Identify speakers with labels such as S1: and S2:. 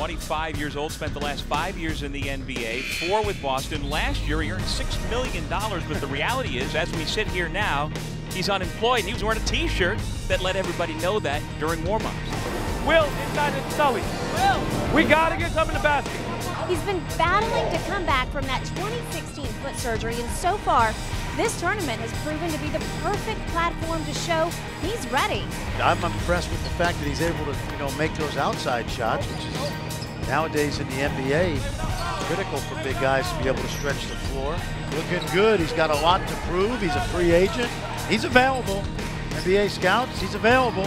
S1: 25 years old, spent the last five years in the NBA, four with Boston. Last year, he earned $6 million, but the reality is, as we sit here now, he's unemployed, and he was wearing a T-shirt that let everybody know that during warm-ups.
S2: Will, inside is Sully. Will! We gotta get some to the basket.
S3: He's been battling to come back from that 2016 foot surgery, and so far, this tournament has proven to be the perfect platform to show he's ready.
S4: I'm impressed with the fact that he's able to, you know, make those outside shots, which is nowadays in the NBA critical for big guys to be able to stretch the floor. Looking good. He's got a lot to prove. He's a free agent. He's available. NBA scouts, he's available.